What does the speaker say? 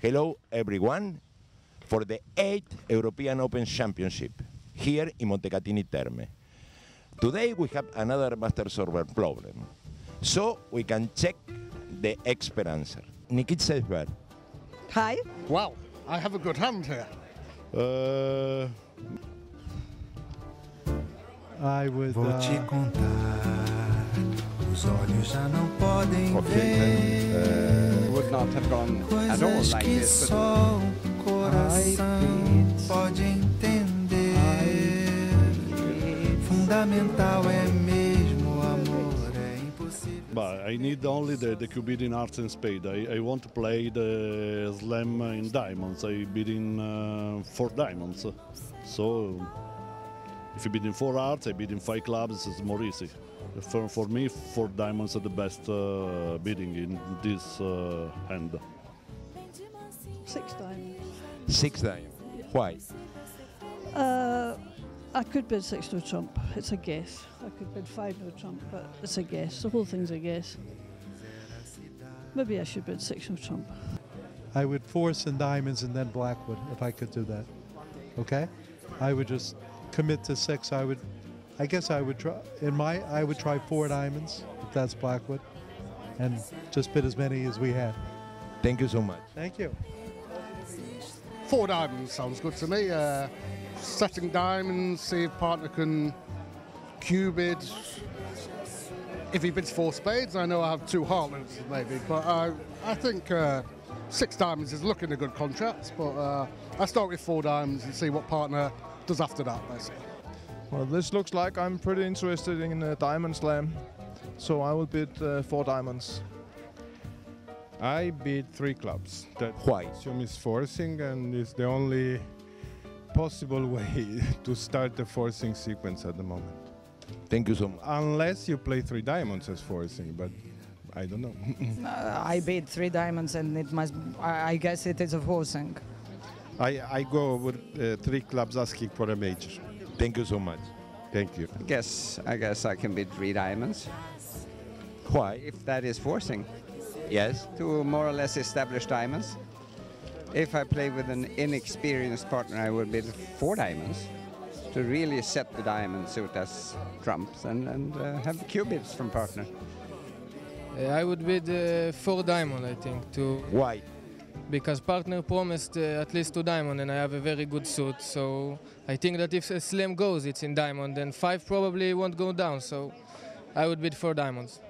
Hello, everyone, for the 8th European Open Championship here in Montecatini Terme. Today we have another master solver problem, so we can check the expert answer. Nikit Seisberg. Hi. Wow, I have a good hand here. Uh, I would. Vou te Uh, contar, os olhos já não podem okay, then, ver would not have gone at all coisas like que this. But só o coração pode entender. Fundamental é mesmo amor, é impossível. but I need only the, the cue bid in hearts and spade. I, I want to play the slam in diamonds. I bid in uh, four diamonds. So if you bid in four hearts, I bid in five clubs. It's more easy. For, for me, four diamonds are the best uh, bidding in this uh, hand. Six diamonds. Six diamond. Why? Uh, I could bid six to a trump. It's a guess. I could bid five to a trump, but it's a guess. The whole thing's a guess. Maybe I should bid six to a trump. I would force in diamonds and then Blackwood if I could do that. Okay? I would just commit to six. I would, I guess I would try, in my, I would try four diamonds if that's Blackwood and just bid as many as we had. Thank you so much. Thank you. Four diamonds sounds good to me. Uh, setting diamonds, see if partner can cue bid. If he bids four spades, I know I have two heartlets maybe, but I, I think uh, six diamonds is looking a good contract. But uh, I start with four diamonds and see what partner does after that, basically. Well, this looks like I'm pretty interested in a diamond slam, so I will bid uh, four diamonds. I bid three clubs. That Why? assume is forcing, and it's the only possible way to start the forcing sequence at the moment. Thank you so much. Unless you play three diamonds as forcing, but I don't know. Uh, I bid three diamonds and it must, I I guess it is a forcing. I, I go with uh, three clubs asking for a major. Thank you so much. Thank you. I guess I guess I can bid three diamonds Why? if that is forcing Yes. two more or less established diamonds. If I play with an inexperienced partner, I would bid four diamonds to really set the diamond suit as trumps and, and uh, have cue bids from partner. Uh, I would bid uh, four diamond, I think, to Why? Because partner promised uh, at least two diamond, and I have a very good suit. So I think that if a slam goes, it's in diamond, and five probably won't go down. So I would bid four diamonds.